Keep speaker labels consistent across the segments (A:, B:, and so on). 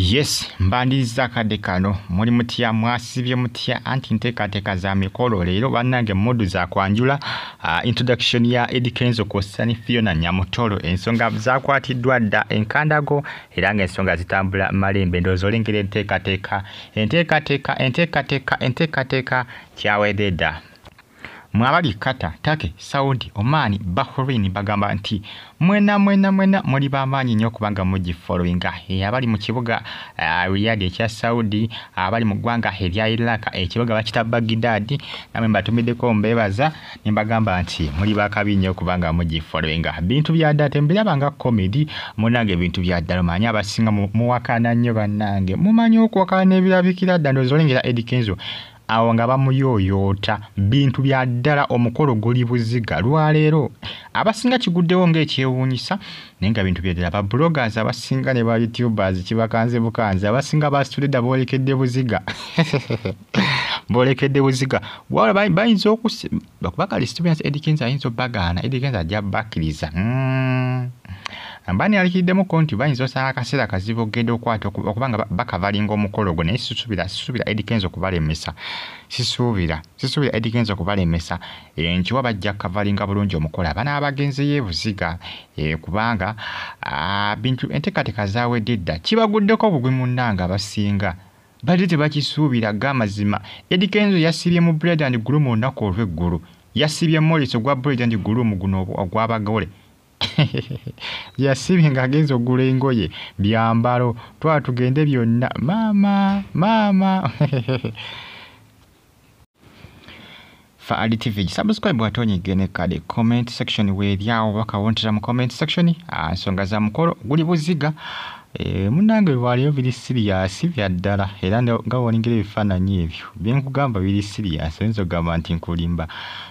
A: yes mbandiza akadde kano muli mutya mwasibye mutya anti nteekateeka za mikolo. Leero bannange modu za kwanjula uh, introduction ya Eddie Kenzo kw'ossa ne Fiona Nyamutolo. Ensonga zakwatiddwa dda enkandago era ng'ensonga zitambula malembe. Ndowooza olengera enteekateeka. Enteekateeka enteekateeka enteekateeka kyawedde dda mwabali kata take saudi omaani bahrain bagamba nti mwena mwena mwena muli bamaanyi nnyo okubanga mugifollowinga abali mu kibuga riyadi ekya saudi abali mu ggwanga erya iraq ekibuga bakita bagidadi namwe mbatumiddeko mbebaza nembagamba nti muli bakabi nnyo okubanga mugifollowinga bintu bya ddala tembirabanga comedy munange ebintu bya ddala omanyi abasinga muwakana nnyo bannange. Mumanyi okuwakana n'ebirabikira ddala ndowooza olengera edikenzo awo nga bamuyooyoota bintu bya ddala omukolo guli buziga. Lwaleero abasinga kiguddewo ng'ekyewuunyisa naye nga bintu byaddala babloggers abasinga ne ba youtubers kibakanze bukanze abasinga basitulidda boolekedde buziga. Boolekedde buziga. Wala bayinza okuba kale students edikenza ayinza obbagaana. Edikenza ajja bakkiriza mbani alikiddemukko nti bayinza osanga akaseera kazibu ogenda okwata okubanga bakavalinga omukolo gwo naye sisuubira sisuubira edikenza okubalemesa sisuubira sisuubira edikenza okubalemesa nkiwa bajja kukavalinga bulungi omukolo abaana abagenzeyo ebuziga kubanga bintu enteekateeka zaawedde dda kibaguddeko bugwi munnanga abasinga. Badde tebakisuubira g'amazima edikenzo yasibye mu bread and groom olunaku olw'eggulu. Yasibye molis ogwa bread and groom guno ogw'abagole yasibye ng'agenza oggula engoye byambalo twala tugende byonna. Maama maama. Fa adtv subscribe watonyige ne kale. Comment section weeryawo bakawontera mu comment section. Nsonga za mukolo. Guli buziga e, munange lwaliyo biri sirias bya ddala era nga wolengera ebifaananyi ebyo byenkugamba biri sirias oyinza okugamba nti nkulimba.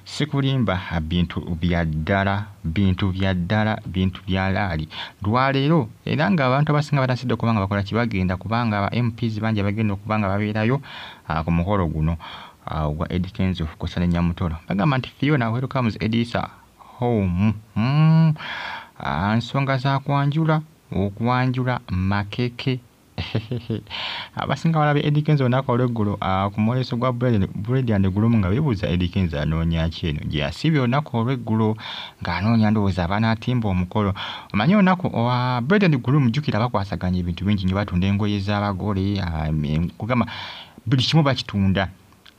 A: Sikulimba bintu bya ddala bintu bya ddala bintu bya laali. Lwaleero era ng'abantu abasinga batasidde okuba nga bakola kibagenda kubanga aba mps bangi abagenda okuba nga babeerayo ku mukolo guno ogwa Eddie Kenzo kw'ossa ne Nyamutolo. Bagamba nti Fiona welcomes Edisa home. Mm. nsonga za okwanjula makeke. Abasinga balabe Eddie Kenzo olunaku olw'eggulu ku mwoleso gwa and groom nga beebuuza Eddie Kenzo anoonya ki eno. Gye yasibye olunaku olw'eggulu ng'anoonya ndowooza abanaatimba omukolo. Omanyi olunaku and groom jjukira bakwasaganya ebintu bingi nyo batunda engoye z'abagole kugamba buli kimu bakitunda.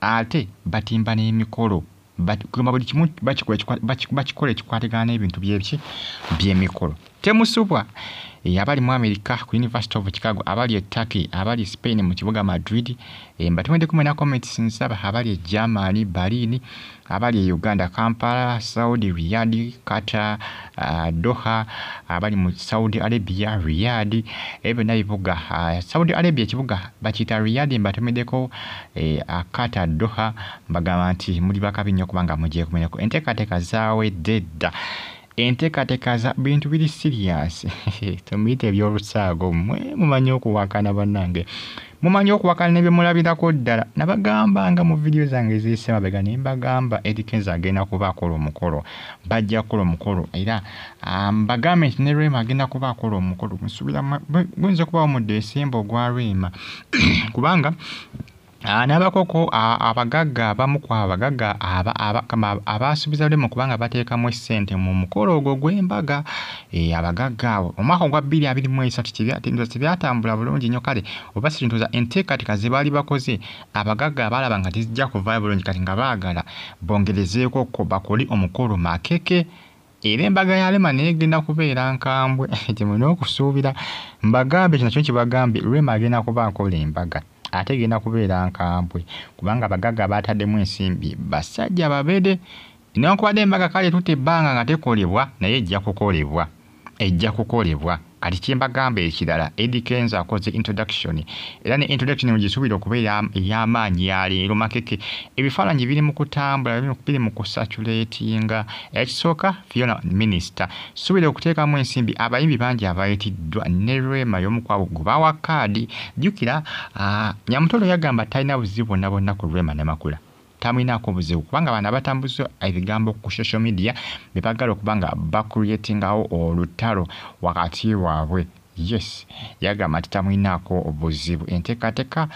A: Ate batimba n'emikolo. Kugamba buli kimu bakikola ekikwatigana n'ebintu byeki? By'emikolo. Temusubwa abali mu america ku university of chicago abali e turkey abali spain mu kibuga madrid mbatumedde kumwe na comments nsaba abali e germany berlin abali e uganda kampala saudi riyad qatar uh, doha abali mu saudi arabia riyad ebyonna bibuga uh, saudi arabia ekibuga bakiyita riyad mbatumeddeko eh, qatar doha mbagamba nti muli bakabi nnyo kubanga mugiye kumenyako enteekateeka zaawedde dda enteekateeka za bintu biri sirias tumuyita ebyolusaago mwe mumanyi okuwakana bannange. Mumanyi okuwakana nebyemulabirako ddala. Nabagamba nga mu vidiyo zange eziyise mabega naye mbagamba edikenza agenda kuba akola omukolo. Bajja kukola omukolo era mbagambe nti ne rema agenda kuba akola omukolo. Musuubira guyinza okubawo mu desemba ogwa rema kubanga n'abakoko abagagga abamu ku abagagga abaasuubiza lemu kubanga bateekamu essente mu mukolo ogwo gw'embaga abagagga abo omwaka ogwa bbiri abiri mu esatu tebyatambula bulungi nnyo. Kale oba sirintuuza enteekateeka ze baali bakoze abagagga baalaba nga tezijja kuvaayo bulungi kati nga baagala bongerezeeko ko bakole omukolo makeke era embaga ya lema naye egenda kubeera nkambwe. Temulina okusuubira mbagambe kino kyo kibagambye lwema agenda kuba akola embaga ate egenda kubeera nkambwe kubanga abagagga baataddemu ensimbi basajja babede. Newankubadde embaga kale tutta ebbanga nga tekolebwa naye ejja kukolebwa ejja kukolebwa kati kyembagamba ekirala Eddie kenza akoze introduction. Era ne introduction mugisuubira okubeera ey'amaanyi ya leero makeke. Ebifaananyi biri mu kutambula biri mu kusatulatinga ekisooka Fiona minisita suubira okuteekamu ensimbi abayimbi bangi abayitiddwa ne rwema y'omu kwabo guba wakadi kaadi jjukira Nyamutolo yagamba talina buzibu bwonna bonna ku Rema ne Makula tamwinaako buzibu kubanga bano abatambuza ebigambo ku social media be bagala okuba nga bacreatingawo olutalo wakati waabwe. Yes yagamba nti tamwinaako obuzibu. Enteekateeka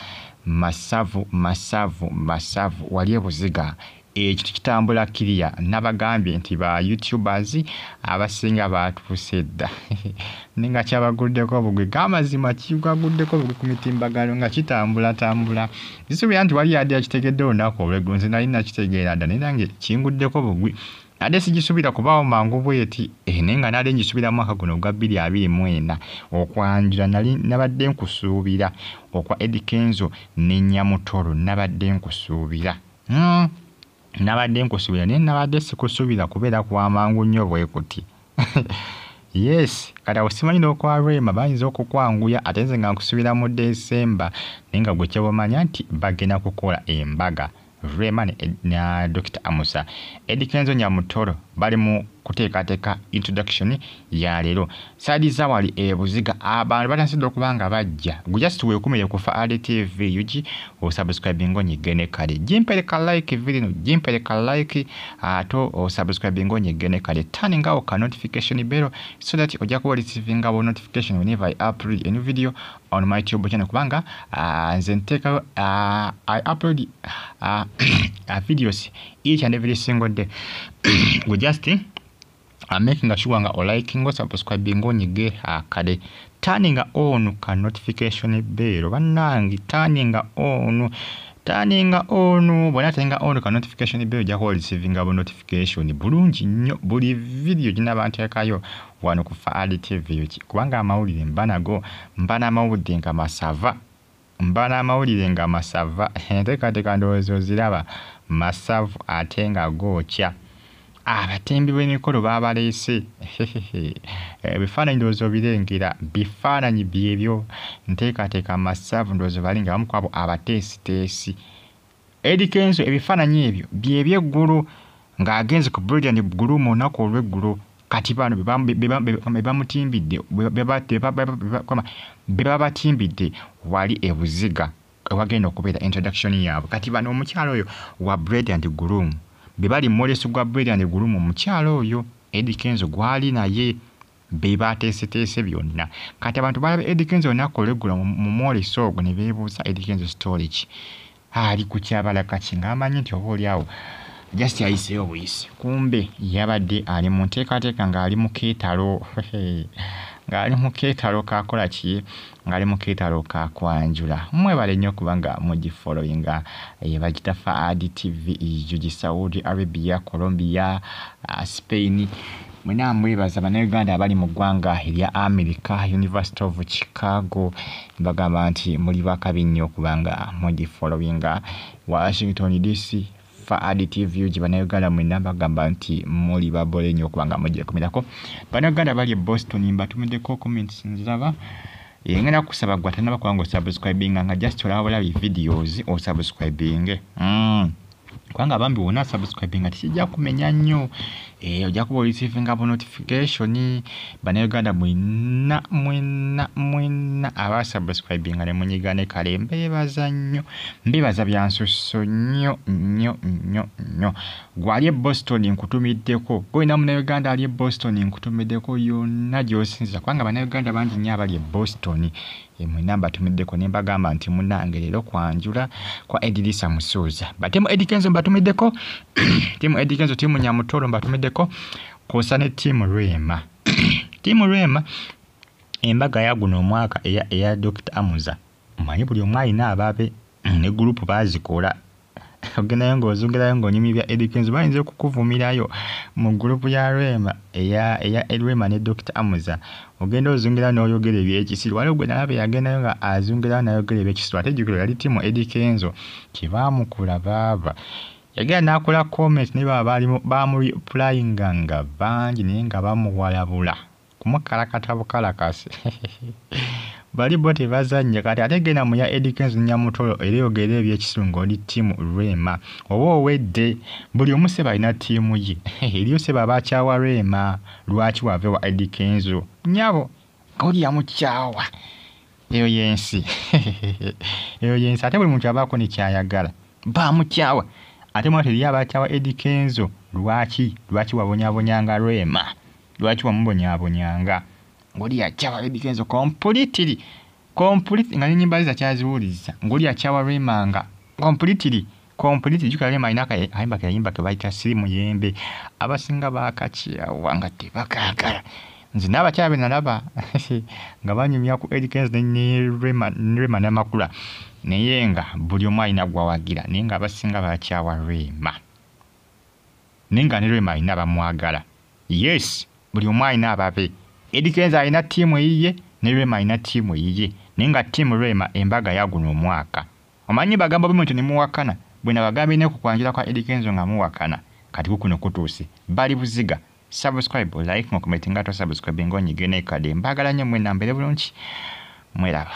A: masavu masavu masavu wali ebuziga ekyo kitambula kiriya nabagambye nti ba youtubers abasinga batuuse dda. Ne nga kyabaguddeko obugwi gamazima kigaguddeko obugwi ku mitimbagano nga kitambulatambula zisuubira nti wali yadde yakitegedde olunaku olweggulo nze nali nakitegeera dda naye nange kinguddeko bugwi. Ate sigisuubira kubaawo mangu bweti eh, naye nga nali ngisuubira mwaka guno ogwa bbiri abiri mu ena okwanjula nali nabadde nkusuubira okwa edikenzo ne nyamutolo nabadde nkusuubira. Mm. Nabadde nkusuubira naye nabadde sikusuubira kubeera kwamangu nnyo bwe kuti. Yes kati awo simanyi n'okwa rema bayinza okukwanguya ate nze nga nkusuubira mu desemba naye nga gwe kyebamanya nti bagenda kukola embaga. Rema ne, ne dr amusa. Edikenzo nyamutolo bali mu kuteekateeka introduction ya leero. Saadi zawali ebuziga abantu batansidde okuba nga bajja. Gujust weekumire ku faali tv ug osubscribinga onyigene kale. Gimpereka like virino gimpereka like ate osubscribinga onyigene kale. Taningawo ka notification bell so that ojja kuba receivingawo notification whenever i upload a new video on my youtube channel. Kubanga uh, nze nteekayo uh, i upload uh, uh, videos each and every single day. We just I'm making sure nga oliking subscribing onyige akade turning on ka notification bell. Bannange turning on turning on. Bwona tenga on ka notification bell ojja kuba receiving abo notification. Bulungi nnyo buli video ginaba nteekayo. Wano ku faali tv kubanga amawulire mba nago mba n'amawulire nga masava mba n'amawulire nga masava enteekateeka ndowooza oziraba masavu ate nga gookya abatembi b'emikolo baabaleese ebifaananyi ndowooza obirengera bifaananyi byebyo. Nteekateeka masavu ndowooza bali nga bamu ku abo abateesiteesi. Edikenzo ebifaananyi ebyo byebyeggulu ng'agenze ku brilliant ggulu mu lunaku olw'eggulu kati bano be bamutimbidde be baba batimbidde wali ebuziga ewagenda okubeera introduction yaabwe. Kati bano omukyalo oyo wa brilliant groom be bali mwolesi gwa brilliant gulumu omukyalo oyo Eddie Kenzo gwali naye be bateeseteese byonna. Kati abantu balaba Eddie Kenzo olunaku olweggulo mu mwoleso ogwo ne beebuuza Eddie Kenzo storage. Ali ku kyabalaka ki ng'amanyi nti oba oli awo just ayiseeyo buyisi kumbe yabadde ali mu nteekateeka ng'ali mu keetalo ng'ali mu keetalo kakola ki? Ng'ali mu keetalo kakwanjula mwebale nnyo okuba nga mugifollowinga eh, bagita faadi tv jugi saudi arabia colombia uh, spain. Mwena mwebaza bannayuganda abali mu ggwanga erya america university of chicago bagamba nti muli bakabi nnyo okuba nga mugifollowinga washington dc faadi tv ugi bannayuganda mwena bagamba nti muli babole nnyo okuba nga mugyekomerako bannayuganda bali e boston mbatumiddeko comments nziraba. Ngenda kusaba gwe atanaba kuba nga just olaba bulabi videos osubscribinge. Mm. Kubanga abambi wona subscribinga tikijja kumenya nnyo. Eh, ojja kuba oreceiving bo notification. Bannayuganda mwena mwena mwena aba subscribinga ne munyigane kale. Mbeebaza nnyo mbeebaza byansusso nnyo nnyo nnyo nnyo. Gwali e boston nkutumiddeko gwolina munnayuganda ali e boston nkutumiddeko yonna gy'osinziza kubanga bannayuganda bangi nnyo abali e boston. Mwena mbatumiddeko ne mbagamba nti munnange leero kwanjula kwa edirisa musuuza. Batemu edikenzo mbatumiddeko tiimu edikenzo tiimu nyamutolo mbatumiddeko kwosa ne tiimu rwema. Tiimu rwema embaga ya guno omwaka eya, eya dr amuza omanyi buli omu alina abaabe ne gurupu baazikola ogendayo ng'ozungirayo ng'onyumibya edikenzo bayinza okukuvumirayo mu gurupu ya rwema eya eya rwema ne dr amuza. Ogenda ozungira n'oyogera ebyekisiru waliwo gwe nalaba yagendayo nga azungirayo n'ayogera ebyekisiru ate jjukiro yali tiimu edikenzo kyebamukula baava yagenda n'akola comment naye baba bamuriplayinga nga bangi naye nga bamuwalabula kumukalakata bukalakasi bali bo tebazannya kati ate genda mu ya edikenzo nyamutolo era yogera ebyekisiru ng'oli ttiimu rwema oba owedde buli omu seba alina ttiimu ye eriyo seba abakyawa rwema lwaki wave wa edikenzo nyabo ngaoli yamukyawa eyo yensi eyo yensi ate buli muntu abaako nekyayagala bamukyawa ate mwana teriyo abakyawa edikenzo lwaki lwaki wabonyabonyanga rwema lwaki wamubonyabonyanga? Ng'oli yakyawa Eddy Kenzo? Completely completely nga n'ennyimba ze zakyaziwuliriza ng'oli yakyawa Rema nga? Completely completely. Jjukira Rema alina akayimba ke yayimba ke bayita siri muyembe abasinga baakakyawa nga tebakaagala nze n'abakyala be nalaba nga banyumya ku Kenzo Rema ne Rema n'amakula naye nga buli omu alina gwawagira naye nga abasinga baakyawa Rema naye nga ne Rema alina bamwagala yes buli omu alina ababe. Eddy Kenzo alina ttiimu eyiye ne Rema alina ttiimu eyiye. Naye nga ttiimu Rema embaga yaguno omwaka. Omanyi bagamba bumu nti ne muwakana? Bwe nabagambye ne ku kwanjula kwa Eddy Kenzo nga muwakana. Kati kukuno kutuuse. Bali buziga. Subscribe like commenting nga tosubscribe ng'onyige n'ekadde mbagala nnyo mwe nambere bulungi. Mweraba